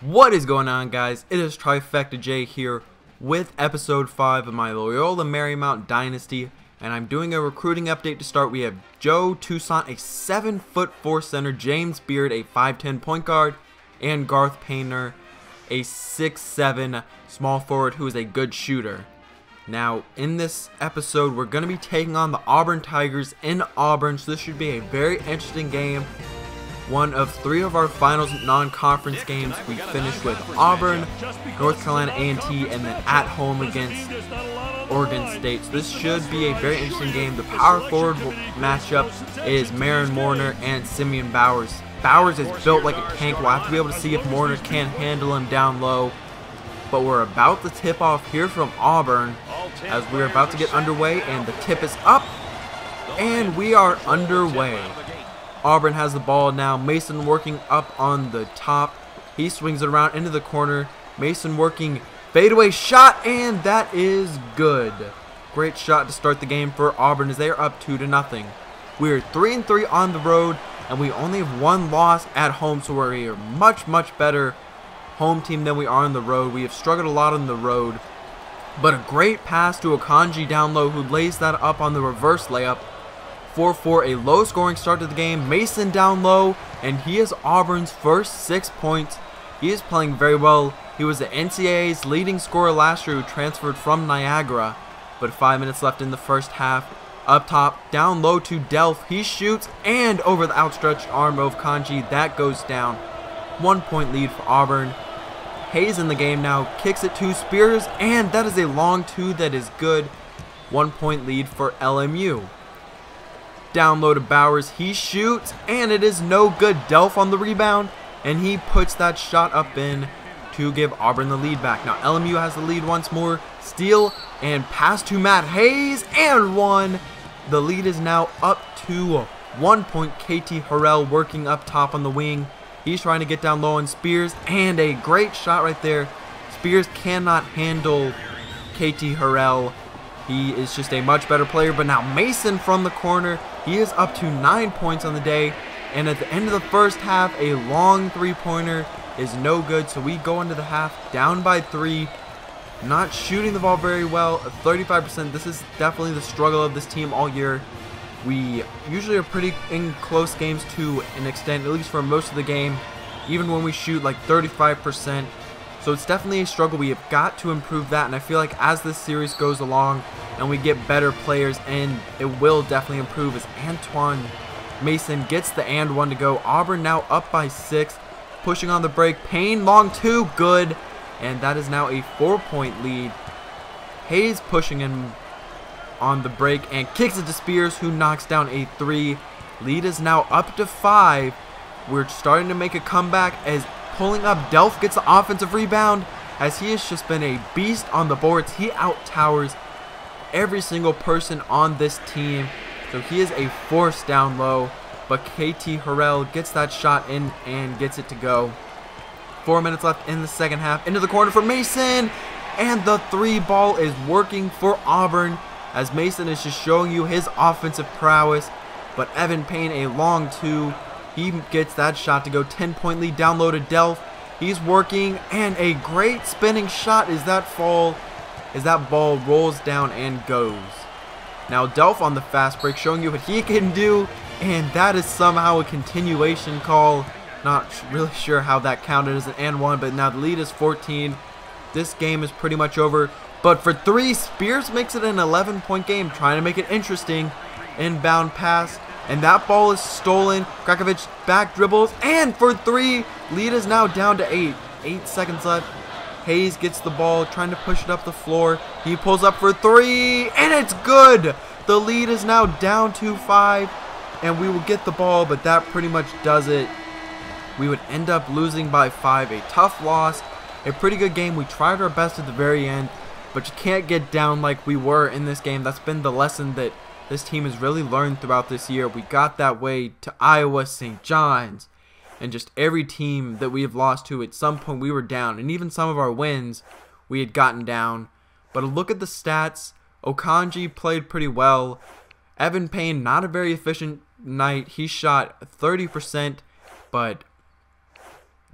What is going on guys? It is Trifecta J here with episode 5 of my Loyola Marymount Dynasty and I'm doing a recruiting update to start. We have Joe Toussaint, a 7 foot 4 center, James Beard, a 5'10 point guard, and Garth Painter, a 6'7 small forward who is a good shooter. Now, in this episode, we're going to be taking on the Auburn Tigers in Auburn, so this should be a very interesting game one of three of our finals non-conference games. We finished with Auburn, North Carolina A&T, and then at home against Oregon State. So this should be a very interesting game. The power forward matchup is Meyers Mourner and Cinmeon Bowers. Bowers is built like a tank. We'll have to be able to see if Mourner can handle him down low. But we're about to tip off here from Auburn as we're about to get underway and the tip is up and we are underway. Auburn has the ball now. Mason working up on the top. He swings it around into the corner. Mason working fadeaway shot, and that is good. Great shot to start the game for Auburn as they are up two to nothing. We are three and three on the road, and we only have one loss at home, so we're a much much better home team than we are on the road. We have struggled a lot on the road, but a great pass to Okanji down low, who lays that up on the reverse layup 4-4, a low scoring start to the game. Mason down low, and he is Auburn's first six points. He is playing very well. He was the NCAA's leading scorer last year who transferred from Niagara. But five minutes left in the first half. Up top, down low to Delph. He shoots, and over the outstretched arm of Kanji, that goes down. One point lead for Auburn. Hayes in the game now, kicks it to Spears, and that is a long two that is good. One point lead for LMU. Down low to Bowers. He shoots, and it is no good. Delph on the rebound, and he puts that shot up in to give Auburn the lead back. Now LMU has the lead once more. Steal and pass to Matt Hayes, and one. The lead is now up to one point. KT Harrell working up top on the wing. He's trying to get down low on Spears, and a great shot right there. Spears cannot handle KT Harrell. He is just a much better player, but now Mason from the corner he is up to 9 points on the day. And at the end of the first half, a long three-pointer is no good. So we go into the half down by 3. Not shooting the ball very well. 35%. This is definitely the struggle of this team all year. We usually are pretty in close games to an extent, at least for most of the game. Even when we shoot like 35%. So it's definitely a struggle. We have got to improve that. And I feel like as this series goes along, and we get better players and it will definitely improve as Antoine Mason gets the and one to go. Auburn now up by six, pushing on the break. Payne long two, good. And that is now a four point lead. Hayes pushing in on the break and kicks it to Spears who knocks down a three. Lead is now up to five. We're starting to make a comeback as pulling up Delph gets the offensive rebound as he has just been a beast on the boards. He out towers every single person on this team. So he is a force down low. But KT Harrell gets that shot in and gets it to go. Four minutes left in the second half. Into the corner for Mason. And the three ball is working for Auburn. As Mason is just showing you his offensive prowess. But Evan Payne, a long two. He gets that shot to go 10 point lead down low to Delph. He's working. And a great spinning shot is that fall as that ball rolls down and goes. Now Delph on the fast break showing you what he can do and that is somehow a continuation call. Not really sure how that counted as an and one but now the lead is 14. This game is pretty much over. But for three, Spears makes it an 11 point game trying to make it interesting. Inbound pass and that ball is stolen. Krakovic back dribbles and for three, lead is now down to eight. Eight seconds left. Hayes gets the ball, trying to push it up the floor. He pulls up for three, and it's good. The lead is now down to five, and we will get the ball, but that pretty much does it. We would end up losing by five. A tough loss, a pretty good game. We tried our best at the very end, but you can't get down like we were in this game. That's been the lesson that this team has really learned throughout this year. We got that way to Iowa, St. John's, and just every team that we have lost to at some point we were down and even some of our wins we had gotten down but a look at the stats Okanji played pretty well Evan Payne not a very efficient night he shot 30% but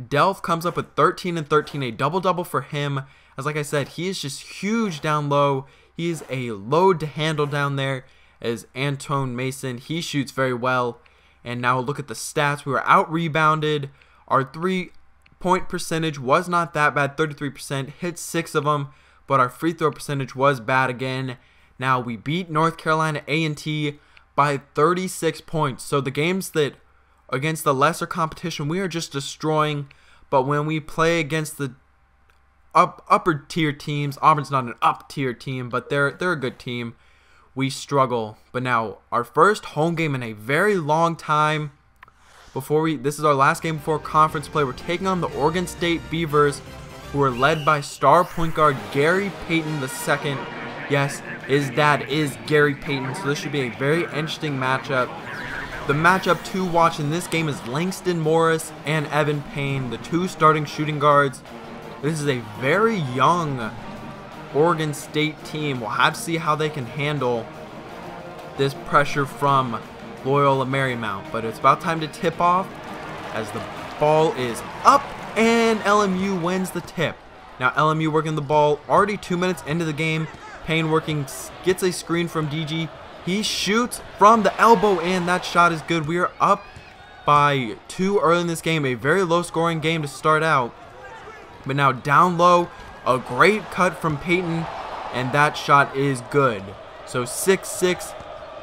Delph comes up with 13 and 13, a double double for him. As like I said, he is just huge down low. He's a load to handle down there. As Antoine Mason, he shoots very well. And now look at the stats. We were out rebounded. Our three point percentage was not that bad, 33%. Hit six of them, but our free throw percentage was bad again. Now we beat North Carolina A&T by 36 points. So the games that against the lesser competition we are just destroying, but when we play against the up upper tier teams, Auburn's not an up tier team, but they're they're a good team. We struggle. But now our first home game in a very long time. Before we this is our last game before conference play. We're taking on the Oregon State Beavers, who are led by star point guard Gary Payton II. Yes, his dad is Gary Payton, so this should be a very interesting matchup. The matchup to watch in this game is Langston Morris and Evan Payne, the two starting shooting guards. This is a very young Oregon State team. We'll have to see how they can handle this pressure from Loyola Marymount. But it's about time to tip off as the ball is up and LMU wins the tip. Now LMU working the ball already two minutes into the game. Payne working gets a screen from DG. He shoots from the elbow and that shot is good. We are up by two early in this game. A very low scoring game to start out. But now down low, a great cut from Payton and that shot is good. So 6-6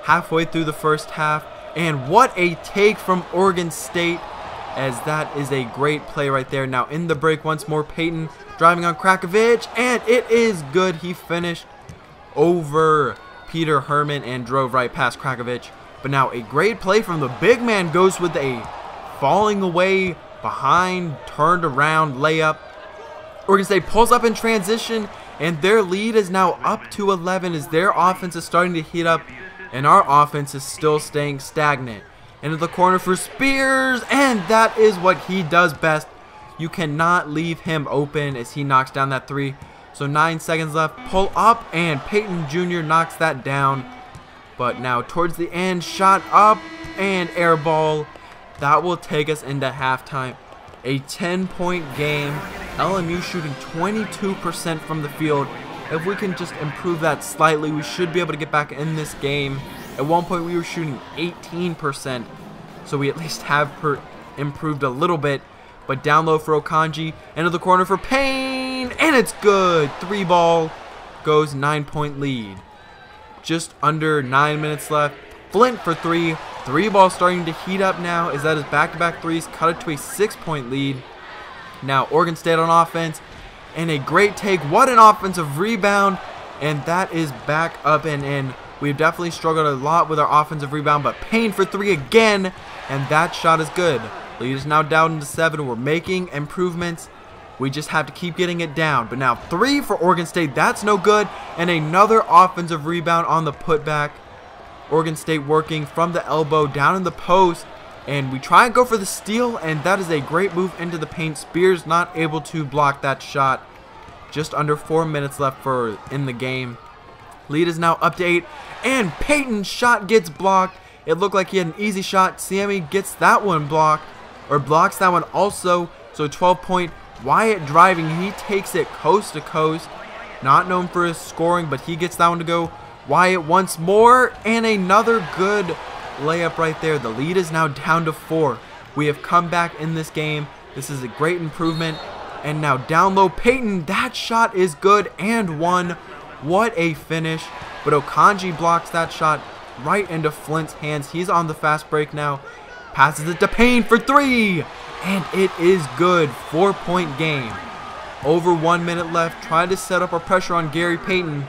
halfway through the first half. And what a take from Oregon State as that is a great play right there. Now in the break once more, Payton driving on Krakovich, and it is good. He finished over Peter Herman and drove right past Krakovich. But now a great play from the big man goes with a falling away behind, turned around layup. Oregon State pulls up in transition, and their lead is now up to 11 as their offense is starting to heat up, and our offense is still staying stagnant. Into the corner for Spears, and that is what he does best. You cannot leave him open as he knocks down that three. So nine seconds left. Pull up, and Payton Jr. knocks that down. But now towards the end, shot up and air ball. That will take us into halftime. A 10-point game. LMU shooting 22% from the field. If we can just improve that slightly, we should be able to get back in this game. At one point, we were shooting 18%, so we at least have improved a little bit. But down low for Okanji, into the corner for Payne, and it's good. Three ball goes nine point lead. Just under nine minutes left. Flint for three. Three ball starting to heat up now Is that his back-to-back -back threes, cut it to a six-point lead. Now Oregon State on offense, and a great take. What an offensive rebound, and that is back up and in. We've definitely struggled a lot with our offensive rebound, but Payne for three again, and that shot is good. Lead is now down to seven. We're making improvements. We just have to keep getting it down. But now three for Oregon State. That's no good. And another offensive rebound on the putback. Oregon State working from the elbow down in the post. And we try and go for the steal. And that is a great move into the paint. Spears not able to block that shot. Just under four minutes left for in the game. Lead is now up to eight. And Payton's shot gets blocked. It looked like he had an easy shot. Sammy gets that one blocked or blocks that one also. So 12 point Wyatt driving. He takes it coast to coast. Not known for his scoring, but he gets that one to go. Wyatt once more and another good layup right there. The lead is now down to four. We have come back in this game. This is a great improvement. And now down low, Payton. That shot is good and one. What a finish. But Okanji blocks that shot right into Flint's hands. He's on the fast break now. Passes it to Payne for three. And it is good. Four point game. Over one minute left. Trying to set up our pressure on Gary Payton.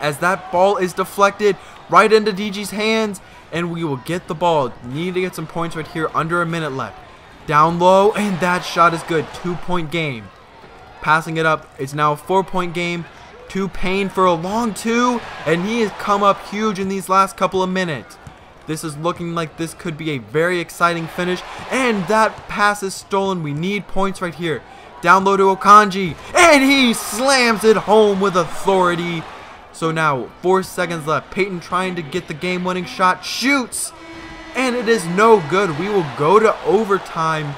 As that ball is deflected right into DG's hands. And we will get the ball. Need to get some points right here. Under a minute left. Down low. And that shot is good. Two point game. Passing it up. It's now a four point game. Two Payne for a long two. And he has come up huge in these last couple of minutes. This is looking like this could be a very exciting finish. And that pass is stolen. We need points right here. Down low to Okanji. And he slams it home with authority. So now, four seconds left. Payton trying to get the game-winning shot. Shoots. And it is no good. We will go to overtime.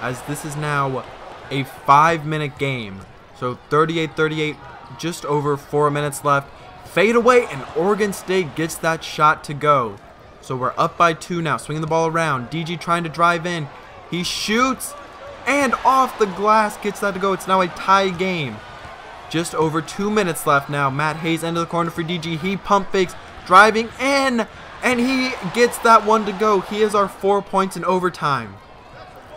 as this is now a five minute game. So 38 38, just over four minutes left. Fade away, and Oregon State gets that shot to go. So we're up by two now, swinging the ball around. DG trying to drive in. He shoots, and off the glass gets that to go. It's now a tie game. Just over two minutes left now. Matt Hayes into the corner for DG. He pump fakes, driving in, and he gets that one to go. He is our four points in overtime.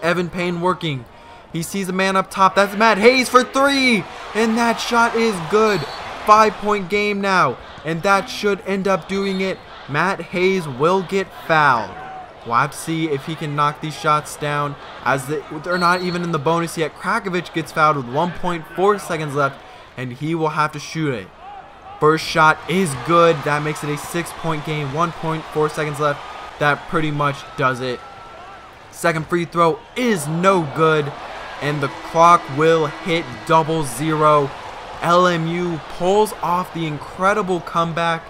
Evan Payne working. He sees a man up top. That's Matt Hayes for three. And that shot is good. Five point game now. And that should end up doing it. Matt Hayes will get fouled. We'll have to see if he can knock these shots down as the, they're not even in the bonus yet. Krakovich gets fouled with 1.4 seconds left and he will have to shoot it. First shot is good. That makes it a six point game. 1.4 seconds left. That pretty much does it. Second free throw is no good and the clock will hit double zero. LMU pulls off the incredible comeback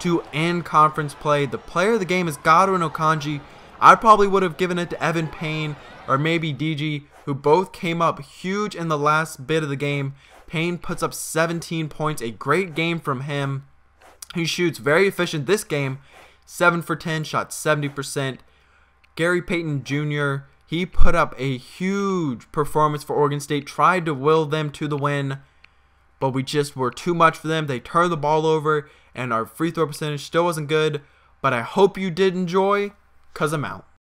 to end conference play. The player of the game is Godwin Okanji. I probably would have given it to Evan Payne or maybe DG, who both came up huge in the last bit of the game. Payne puts up 17 points, a great game from him. He shoots very efficient this game, 7 for 10, shot 70%. Gary Payton Jr., he put up a huge performance for Oregon State, tried to will them to the win, but we just were too much for them. They turned the ball over, and our free throw percentage still wasn't good. But I hope you did enjoy, because I'm out.